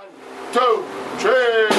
One, two, three.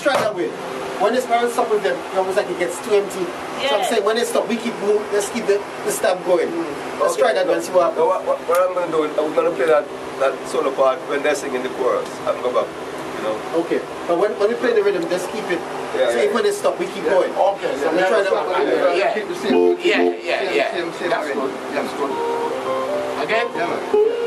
Let's try that way. When his parents stop with them, it almost like it gets too empty. So I'm saying when they stop, we keep moving, let's keep the, the stamp going. Mm. Let's okay. try that no, and see what happens. No, what, what, what, I'm going to do, I'm going to play that, that solo part when they're singing the chorus. I'm going back. You know? Okay, but when, when we play the rhythm, just keep it. Yeah, so yeah, when they stop, we keep yeah. going. Okay, so we try. Yeah, yeah, yeah, yeah. That's good. That's good. Yeah, man.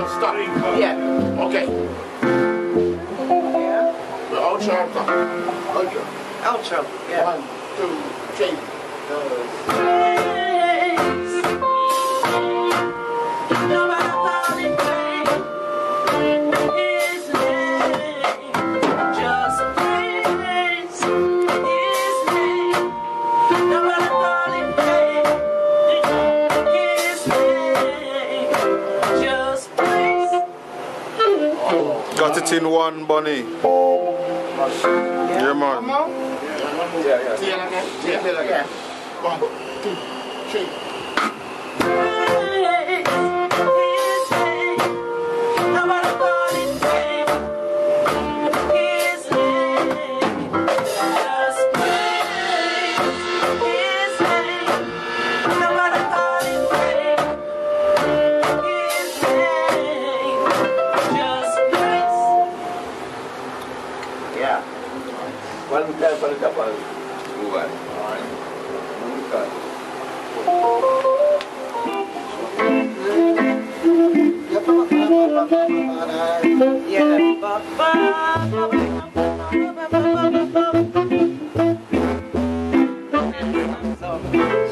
no, stop. Yeah. Okay. Yeah. The ultra, ultra. Ultra. Yeah. One, two, three. Uh, Got it in one, Bunny. Yeah, man. Yeah, yeah. yeah. yeah. One, two, three.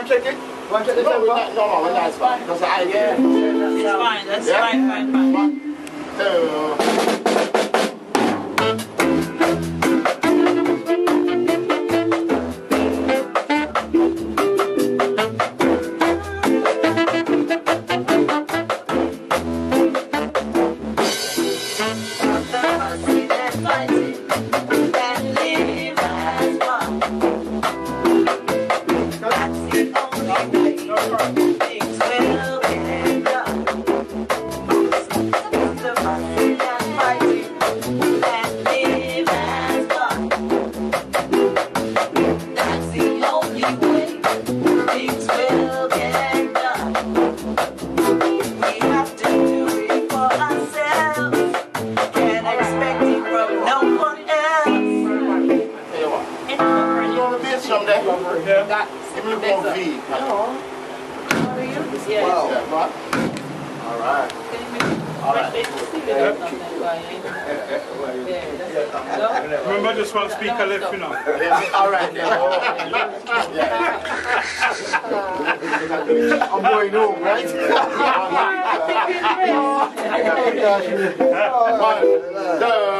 want to it? You want to take no, no, no, no, that's fine. Because I, yeah. It's fine, that's yeah? fine, fine, fine. One, two. Uh, got. Give me one V. No. Yeah. Wow. All right. All right. Remember just one speaker left, you know. All right. I'm going home, right? Yeah.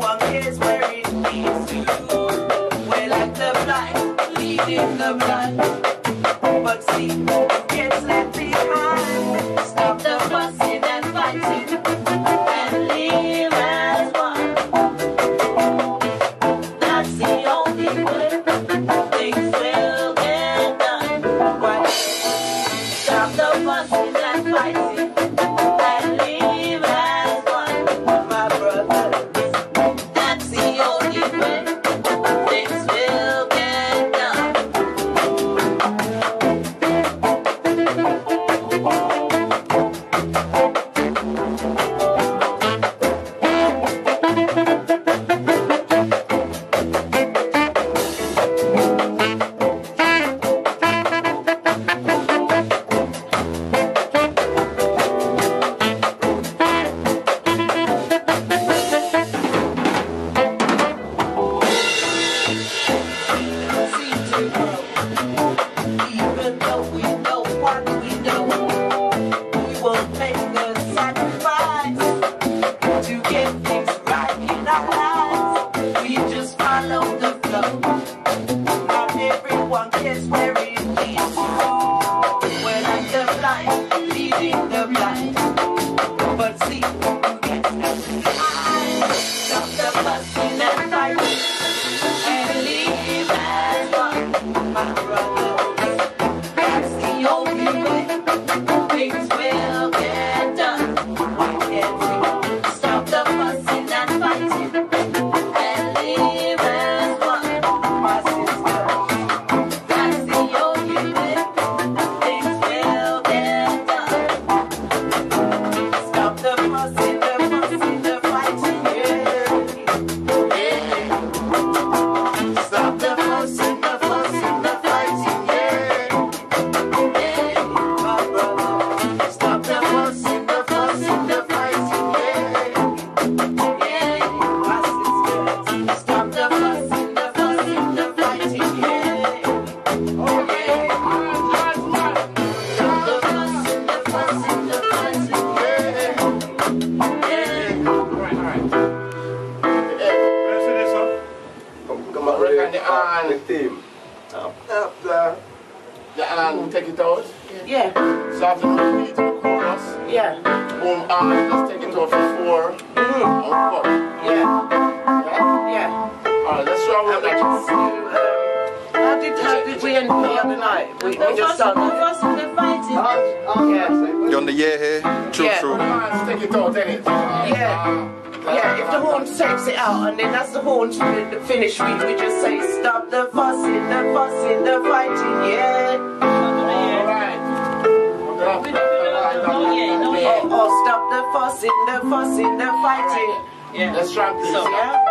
in the blood. Easy. How did, how did we end the other night? We, just done. Oh, You're on the year here, true, yeah. true. Stick your door, didn't it? Yeah. Yeah, if the horn takes it out and then that's the horn finish, we, we just say stop the fussing, the fussing, the fighting, yeah. All right. Oh, oh, stop the fussing, the fussing, the fighting. Yeah. Let's try this. Yeah.